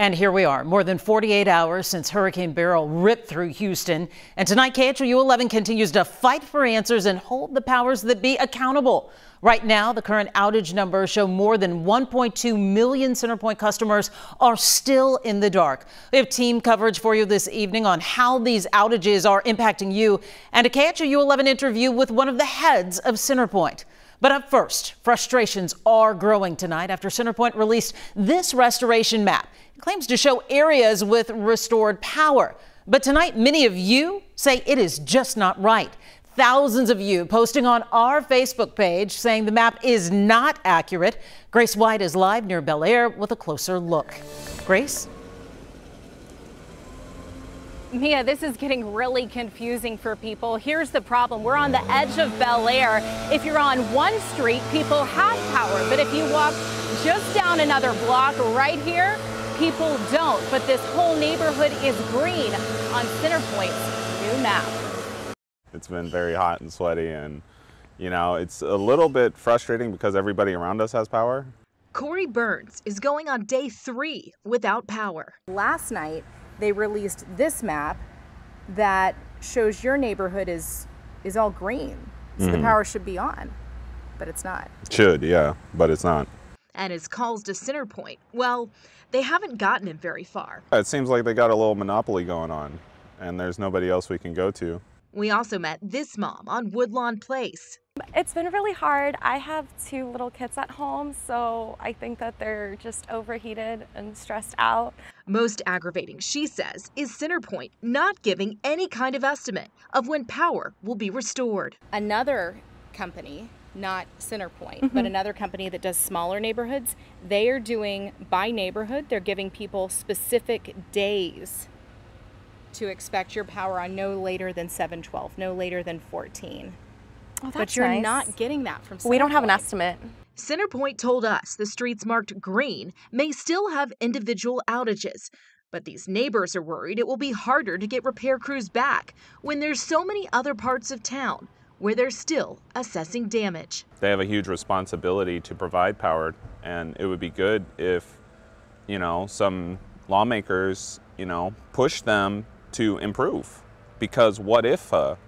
And here we are, more than 48 hours since Hurricane Beryl ripped through Houston. And tonight, KHOU 11 continues to fight for answers and hold the powers that be accountable. Right now, the current outage numbers show more than 1.2 million CenterPoint customers are still in the dark. We have team coverage for you this evening on how these outages are impacting you and a KHOU 11 interview with one of the heads of CenterPoint. But up first, frustrations are growing tonight after CenterPoint released this restoration map. It claims to show areas with restored power. But tonight, many of you say it is just not right. Thousands of you posting on our Facebook page saying the map is not accurate. Grace White is live near Bellaire with a closer look. Grace? Mia, this is getting really confusing for people. Here's the problem. We're on the edge of Bellaire. If you're on one street, people have power. But if you walk just down another block right here, people don't. But this whole neighborhood is green on Centerpoint's new map. It's been very hot and sweaty and you know, it's a little bit frustrating because everybody around us has power. Corey Burns is going on day three without power. Last night, they released this map that shows your neighborhood is is all green. So mm. the power should be on, but it's not. It Should, yeah, but it's not. And his calls to Centerpoint, well, they haven't gotten him very far. It seems like they got a little monopoly going on, and there's nobody else we can go to. We also met this mom on Woodlawn Place. It's been really hard. I have two little kids at home, so I think that they're just overheated and stressed out. Most aggravating, she says, is Centerpoint not giving any kind of estimate of when power will be restored. Another company not Centerpoint, mm -hmm. but another company that does smaller neighborhoods, they are doing by neighborhood, they're giving people specific days to expect your power on no later than 712, no later than 14. Oh, but you're nice. not getting that from We don't have an estimate. Centerpoint told us the streets marked green may still have individual outages, but these neighbors are worried it will be harder to get repair crews back when there's so many other parts of town where they're still assessing damage. They have a huge responsibility to provide power, and it would be good if, you know, some lawmakers, you know, push them to improve. Because what if a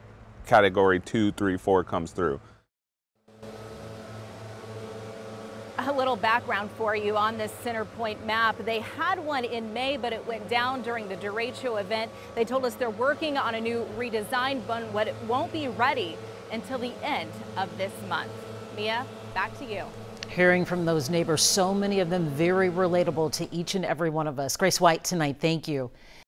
category two, three, four comes through? A little background for you on this Centerpoint map. They had one in May, but it went down during the derecho event. They told us they're working on a new redesign, but it won't be ready until the end of this month. Mia, back to you. Hearing from those neighbors, so many of them very relatable to each and every one of us. Grace White tonight, thank you.